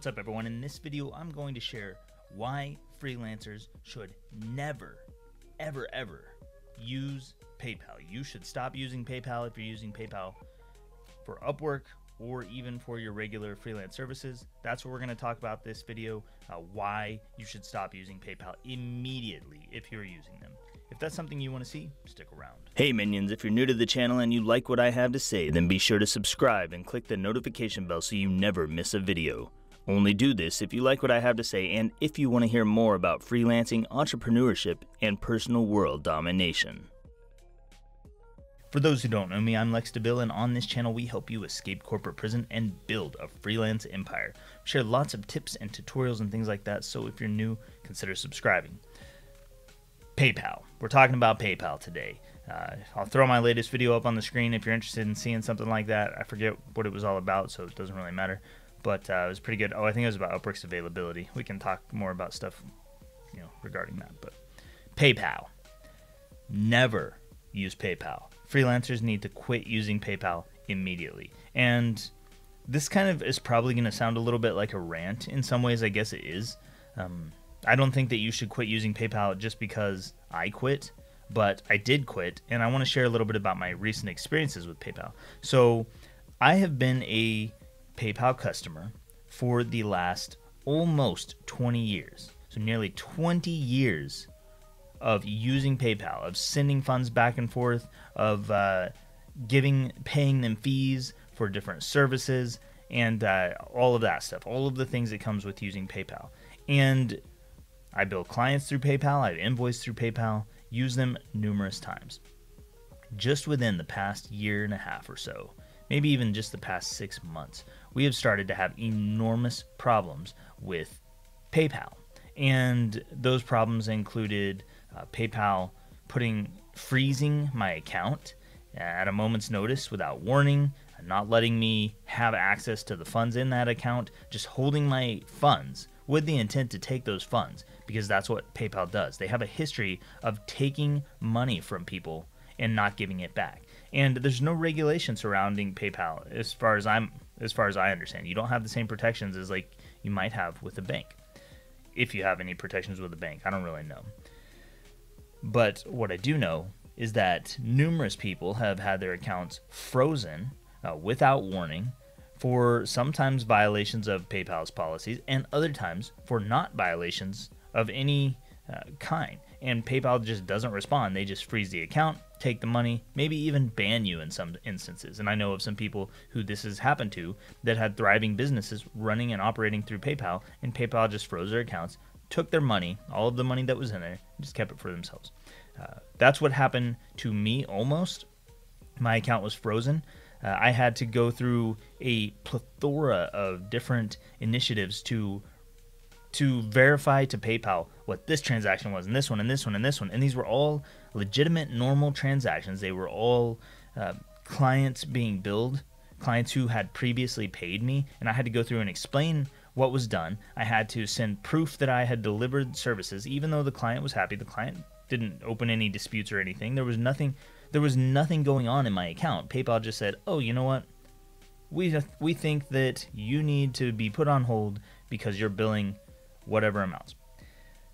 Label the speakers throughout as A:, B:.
A: What's up, everyone? In this video, I'm going to share why freelancers should never, ever, ever use PayPal. You should stop using PayPal if you're using PayPal for Upwork or even for your regular freelance services. That's what we're going to talk about this video, uh, why you should stop using PayPal immediately if you're using them. If that's something you want to see, stick around. Hey minions, if you're new to the channel and you like what I have to say, then be sure to subscribe and click the notification bell so you never miss a video. Only do this if you like what I have to say and if you want to hear more about freelancing, entrepreneurship, and personal world domination. For those who don't know me, I'm Lex DeVille, and on this channel, we help you escape corporate prison and build a freelance empire. We share lots of tips and tutorials and things like that, so if you're new, consider subscribing. PayPal. We're talking about PayPal today. Uh, I'll throw my latest video up on the screen if you're interested in seeing something like that. I forget what it was all about, so it doesn't really matter. But uh, it was pretty good. Oh, I think it was about Upwork's availability. We can talk more about stuff, you know, regarding that. But PayPal. Never use PayPal. Freelancers need to quit using PayPal immediately. And this kind of is probably going to sound a little bit like a rant. In some ways, I guess it is. Um, I don't think that you should quit using PayPal just because I quit, but I did quit, and I want to share a little bit about my recent experiences with PayPal. So, I have been a PayPal customer for the last almost 20 years. So, nearly 20 years of using PayPal, of sending funds back and forth, of uh, giving, paying them fees for different services, and uh, all of that stuff, all of the things that comes with using PayPal. And I bill clients through PayPal, I've invoiced through PayPal, use them numerous times. Just within the past year and a half or so, maybe even just the past six months, we have started to have enormous problems with PayPal. And those problems included uh, PayPal putting freezing my account at a moment's notice without warning, not letting me have access to the funds in that account, just holding my funds with the intent to take those funds because that's what PayPal does. They have a history of taking money from people and not giving it back. And there's no regulation surrounding PayPal as far as I'm as far as I understand. You don't have the same protections as like you might have with a bank. If you have any protections with a bank, I don't really know. But what I do know is that numerous people have had their accounts frozen uh, without warning for sometimes violations of PayPal's policies and other times for not violations of any uh, kind. And PayPal just doesn't respond. They just freeze the account, take the money, maybe even ban you in some instances. And I know of some people who this has happened to that had thriving businesses running and operating through PayPal, and PayPal just froze their accounts, took their money, all of the money that was in there, just kept it for themselves. Uh, that's what happened to me almost. My account was frozen. Uh, I had to go through a plethora of different initiatives to to verify to PayPal what this transaction was, and this one, and this one, and this one, and these were all legitimate, normal transactions. They were all uh, clients being billed, clients who had previously paid me, and I had to go through and explain what was done. I had to send proof that I had delivered services, even though the client was happy. The client didn't open any disputes or anything. There was nothing. There was nothing going on in my account. PayPal just said, "Oh, you know what? We we think that you need to be put on hold because you're billing whatever amounts."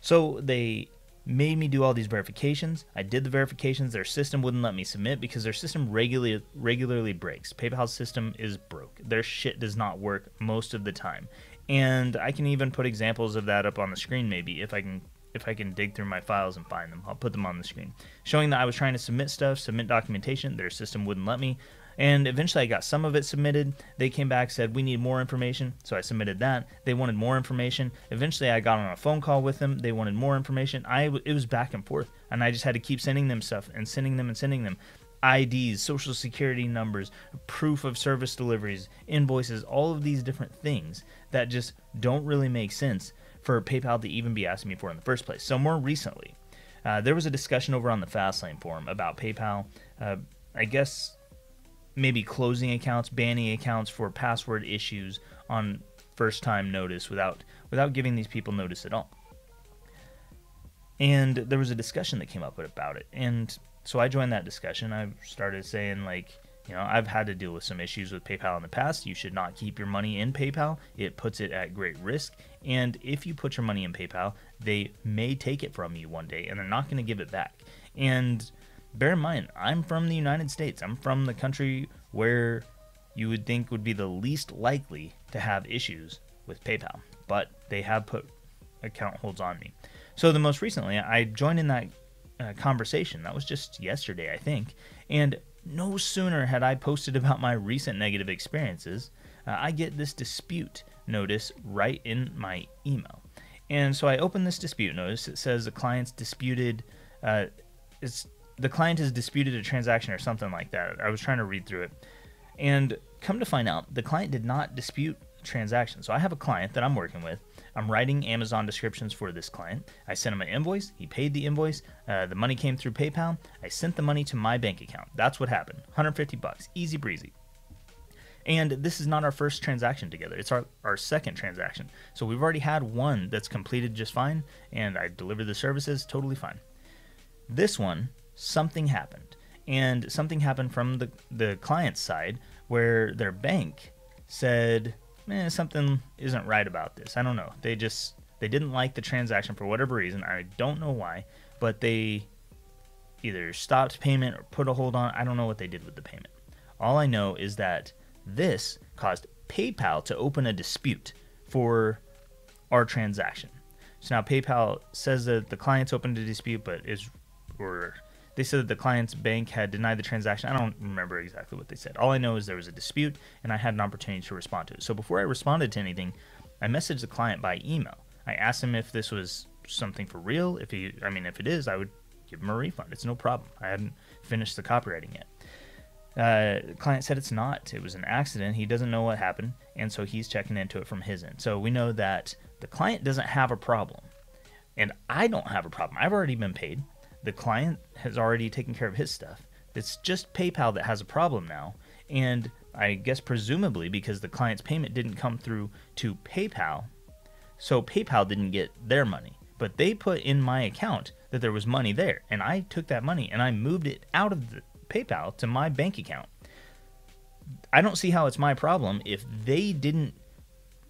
A: So they made me do all these verifications. I did the verifications. Their system wouldn't let me submit because their system regularly regularly breaks. PayPal's system is broke. Their shit does not work most of the time. And I can even put examples of that up on the screen maybe if I can if I can dig through my files and find them. I'll put them on the screen. Showing that I was trying to submit stuff, submit documentation, their system wouldn't let me. And eventually I got some of it submitted. They came back, said, We need more information. So I submitted that. They wanted more information. Eventually I got on a phone call with them. They wanted more information. I, it was back and forth. And I just had to keep sending them stuff and sending them and sending them. IDs, social security numbers, proof of service deliveries, invoices, all of these different things that just don't really make sense for PayPal to even be asking me for in the first place. So more recently, uh, there was a discussion over on the Fastlane forum about PayPal. Uh, I guess maybe closing accounts, banning accounts for password issues on first time notice without without giving these people notice at all. And there was a discussion that came up about it. And so I joined that discussion. I started saying like, You know, I've had to deal with some issues with PayPal in the past. You should not keep your money in PayPal. It puts it at great risk. And if you put your money in PayPal, they may take it from you one day and they're not going to give it back. And bear in mind, I'm from the United States. I'm from the country where you would think would be the least likely to have issues with PayPal, but they have put account holds on me. So the most recently, I joined in that uh, conversation. That was just yesterday, I think. And no sooner had I posted about my recent negative experiences, uh, I get this dispute notice right in my email. And so I open this dispute notice. It says the client's disputed, uh, it's the client has disputed a transaction or something like that. I was trying to read through it. And come to find out, the client did not dispute transaction. So I have a client that I'm working with. I'm writing Amazon descriptions for this client. I sent him an invoice. He paid the invoice. Uh, the money came through PayPal. I sent the money to my bank account. That's what happened. 150 bucks, easy breezy. And this is not our first transaction together. It's our, our second transaction. So we've already had one that's completed just fine, and I delivered the services totally fine. This one, something happened. And something happened from the, the client's side where their bank said, eh, something isn't right about this. I don't know. They just they didn't like the transaction for whatever reason. I don't know why, but they either stopped payment or put a hold on. I don't know what they did with the payment. All I know is that this caused PayPal to open a dispute for our transaction. So now PayPal says that the client's opened a dispute, but is or they said that the client's bank had denied the transaction. I don't remember exactly what they said. All I know is there was a dispute and I had an opportunity to respond to it. So before I responded to anything, I messaged the client by email. I asked him if this was something for real. If he, I mean, if it is, I would give him a refund. It's no problem. I hadn't finished the copywriting yet. Uh, the client said it's not. It was an accident. He doesn't know what happened, and so he's checking into it from his end. So we know that the client doesn't have a problem, and I don't have a problem. I've already been paid the client has already taken care of his stuff. It's just PayPal that has a problem now. And I guess presumably because the client's payment didn't come through to PayPal, so PayPal didn't get their money. But they put in my account that there was money there. And I took that money and I moved it out of the PayPal to my bank account. I don't see how it's my problem if they didn't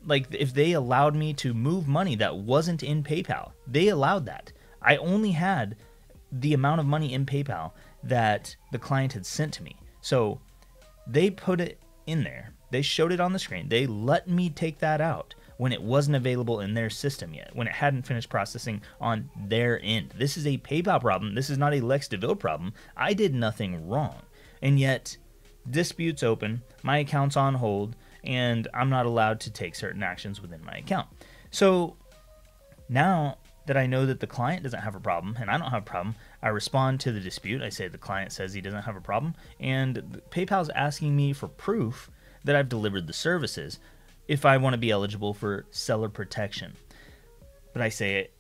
A: like if they allowed me to move money that wasn't in PayPal. They allowed that. I only had the amount of money in PayPal that the client had sent to me. So they put it in there. They showed it on the screen. They let me take that out when it wasn't available in their system yet, when it hadn't finished processing on their end. This is a PayPal problem. This is not a Lex DeVille problem. I did nothing wrong. And yet, disputes open, my account's on hold, and I'm not allowed to take certain actions within my account. So now that I know that the client doesn't have a problem and I don't have a problem, I respond to the dispute. I say the client says he doesn't have a problem, and PayPal's asking me for proof that I've delivered the services if I want to be eligible for seller protection. But I say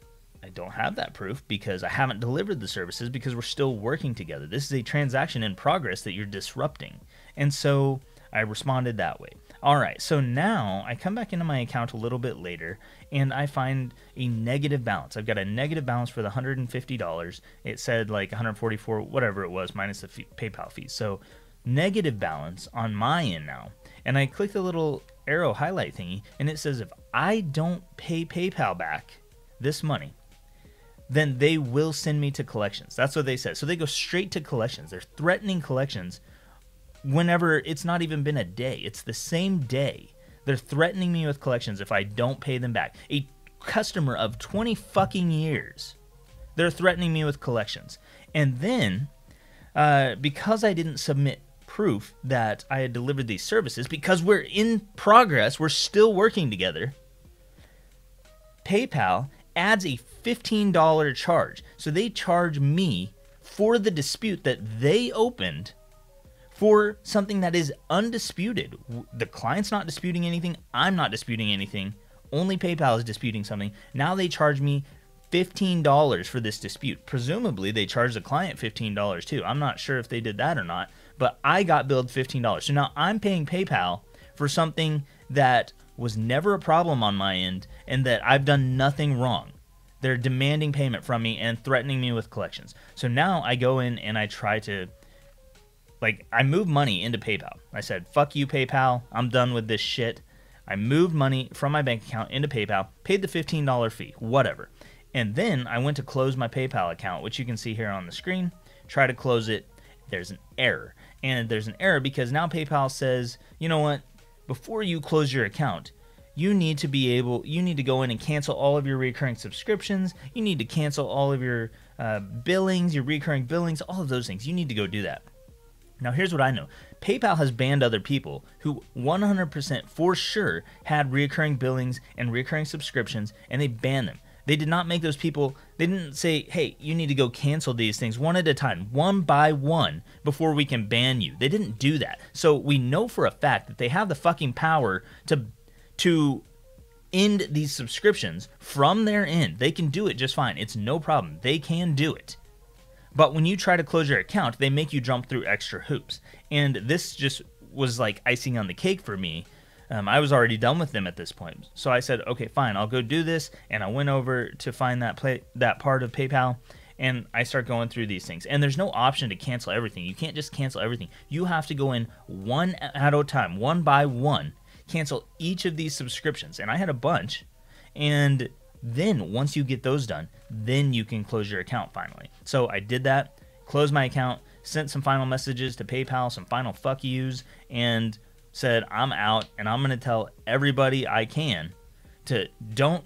A: I don't have that proof because I haven't delivered the services because we're still working together. This is a transaction in progress that you're disrupting. And so I responded that way. All right, so now I come back into my account a little bit later and I find a negative balance. I've got a negative balance for the $150. It said like 144, whatever it was, minus the fee, PayPal fees. So negative balance on my end now. And I click the little arrow highlight thingy and it says if I don't pay PayPal back this money, then they will send me to collections. That's what they said. So they go straight to collections. They're threatening collections whenever it's not even been a day. It's the same day. They're threatening me with collections if I don't pay them back. A customer of 20 fucking years. They're threatening me with collections. And then, uh, because I didn't submit proof that I had delivered these services, because we're in progress, we're still working together, PayPal adds a $15 charge. So they charge me for the dispute that they opened for something that is undisputed. The client's not disputing anything. I'm not disputing anything. Only PayPal is disputing something. Now they charge me $15 for this dispute. Presumably, they charge the client $15 too. I'm not sure if they did that or not, but I got billed $15. So now I'm paying PayPal for something that was never a problem on my end and that I've done nothing wrong. They're demanding payment from me and threatening me with collections. So now I go in and I try to like I moved money into PayPal. I said, "Fuck you, PayPal. I'm done with this shit." I moved money from my bank account into PayPal, paid the $15 fee, whatever. And then I went to close my PayPal account, which you can see here on the screen. Try to close it. There's an error. And there's an error because now PayPal says, you know what? Before you close your account, you need to be able, you need to go in and cancel all of your recurring subscriptions. You need to cancel all of your uh, billings, your recurring billings, all of those things. You need to go do that. Now, here's what I know PayPal has banned other people who 100% for sure had recurring billings and recurring subscriptions, and they banned them. They did not make those people, they didn't say, hey, you need to go cancel these things one at a time, one by one, before we can ban you. They didn't do that. So we know for a fact that they have the fucking power to, to end these subscriptions from their end. They can do it just fine. It's no problem. They can do it. But when you try to close your account, they make you jump through extra hoops. And this just was like icing on the cake for me. Um, I was already done with them at this point. So I said, okay, fine, I'll go do this. And I went over to find that play, that part of PayPal and I start going through these things. And there's no option to cancel everything. You can't just cancel everything. You have to go in one at a time, one by one, cancel each of these subscriptions. And I had a bunch. And then once you get those done, then you can close your account finally. So I did that, closed my account, sent some final messages to PayPal, some final fuck yous, and said, I'm out and I'm going to tell everybody I can to don't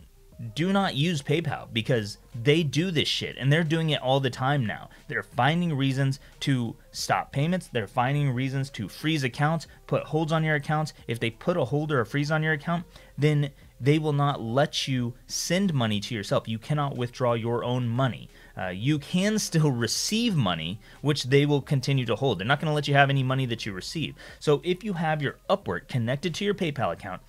A: do not use PayPal because they do this shit and they're doing it all the time now. They're finding reasons to stop payments, they're finding reasons to freeze accounts, put holds on your accounts. If they put a hold or a freeze on your account, then they will not let you send money to yourself. You cannot withdraw your own money. Uh, you can still receive money, which they will continue to hold. They're not going to let you have any money that you receive. So if you have your Upwork connected to your PayPal account,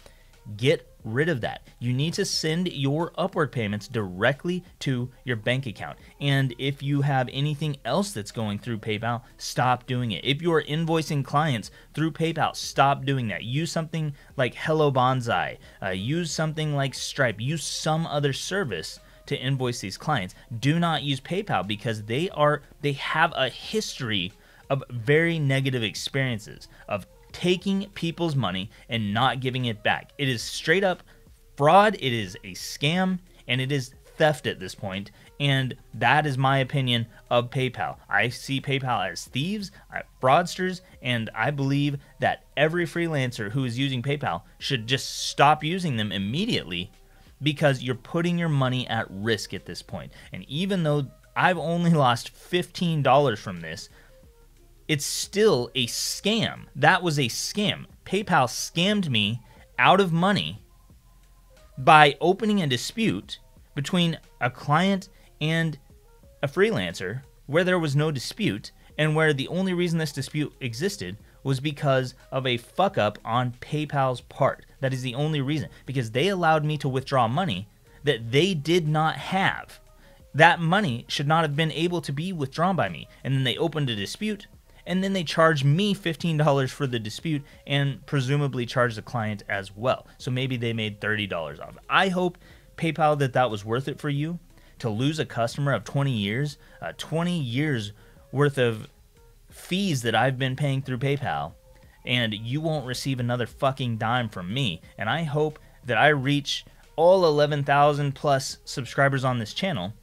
A: get rid of that. You need to send your Upwork payments directly to your bank account. And if you have anything else that's going through PayPal, stop doing it. If you are invoicing clients through PayPal, stop doing that. Use something like Hello Bonsai, uh, use something like Stripe, use some other service to invoice these clients. Do not use PayPal because they are they have a history of very negative experiences of taking people's money and not giving it back. It is straight up fraud, it is a scam, and it is theft at this point. And that is my opinion of PayPal. I see PayPal as thieves, uh, fraudsters, and I believe that every freelancer who is using PayPal should just stop using them immediately because you're putting your money at risk at this point. And even though I've only lost $15 from this, it's still a scam. That was a scam. PayPal scammed me out of money by opening a dispute between a client and a freelancer where there was no dispute and where the only reason this dispute existed was because of a fuck up on PayPal's part. That is the only reason because they allowed me to withdraw money that they did not have. That money should not have been able to be withdrawn by me. And then they opened a dispute and then they charge me $15 for the dispute and presumably charge the client as well. So maybe they made $30 off. I hope PayPal that that was worth it for you to lose a customer of 20 years, uh, 20 years worth of fees that I've been paying through PayPal, and you won't receive another fucking dime from me. And I hope that I reach all 11,000 plus subscribers on this channel,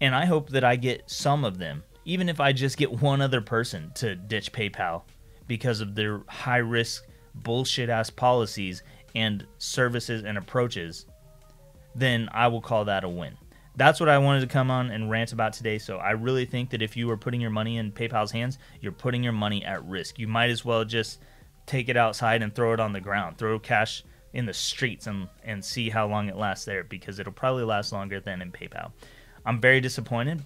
A: and I hope that I get some of them even if I just get one other person to ditch PayPal because of their high risk bullshit ass policies and services and approaches, then I will call that a win. That's what I wanted to come on and rant about today. So I really think that if you are putting your money in PayPal's hands, you're putting your money at risk. You might as well just take it outside and throw it on the ground. Throw cash in the streets and, and see how long it lasts there because it'll probably last longer than in PayPal. I'm very disappointed,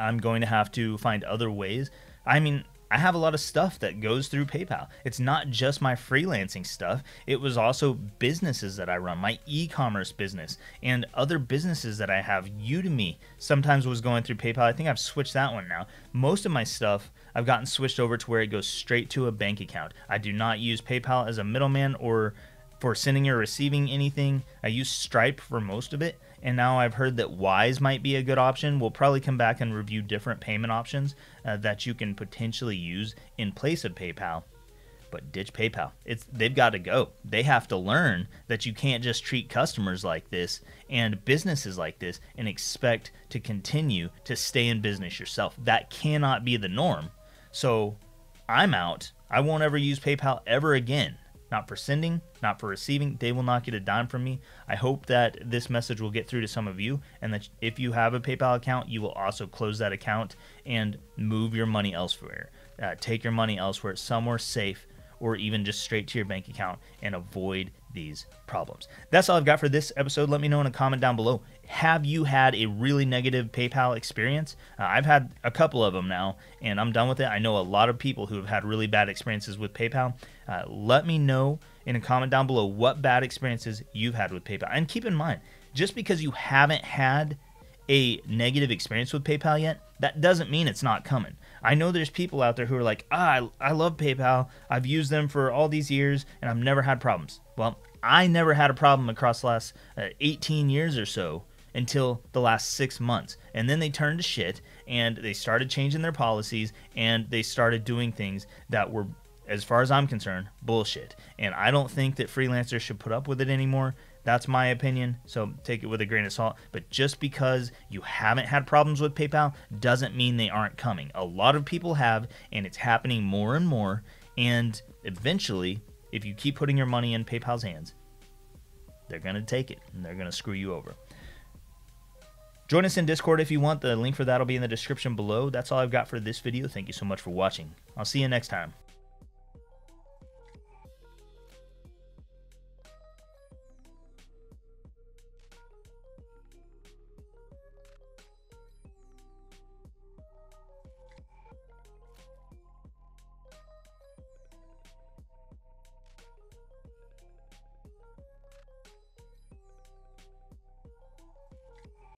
A: I'm going to have to find other ways. I mean, I have a lot of stuff that goes through PayPal. It's not just my freelancing stuff, it was also businesses that I run, my e commerce business, and other businesses that I have. Udemy sometimes was going through PayPal. I think I've switched that one now. Most of my stuff I've gotten switched over to where it goes straight to a bank account. I do not use PayPal as a middleman or for sending or receiving anything. I use Stripe for most of it, and now I've heard that Wise might be a good option. We'll probably come back and review different payment options uh, that you can potentially use in place of PayPal. But ditch PayPal. It's they've got to go. They have to learn that you can't just treat customers like this and businesses like this and expect to continue to stay in business yourself. That cannot be the norm. So I'm out. I won't ever use PayPal ever again. Not for sending, not for receiving. They will not get a dime from me. I hope that this message will get through to some of you and that if you have a PayPal account, you will also close that account and move your money elsewhere. Uh, take your money elsewhere, somewhere safe, or even just straight to your bank account and avoid these problems. That's all I've got for this episode. Let me know in a comment down below. Have you had a really negative PayPal experience? Uh, I've had a couple of them now, and I'm done with it. I know a lot of people who have had really bad experiences with PayPal. Uh, let me know in a comment down below what bad experiences you've had with PayPal. And keep in mind, just because you haven't had a negative experience with PayPal yet, that doesn't mean it's not coming. I know there's people out there who are like, ah, I, I love PayPal. I've used them for all these years and I've never had problems. Well, I never had a problem across the last uh, 18 years or so until the last six months. And then they turned to shit and they started changing their policies and they started doing things that were, as far as I'm concerned, bullshit. And I don't think that freelancers should put up with it anymore. That's my opinion, so take it with a grain of salt. But just because you haven't had problems with PayPal doesn't mean they aren't coming. A lot of people have, and it's happening more and more. And eventually, if you keep putting your money in PayPal's hands, they're going to take it and they're going to screw you over. Join us in Discord if you want. The link for that will be in the description below. That's all I've got for this video. Thank you so much for watching. I'll see you next time.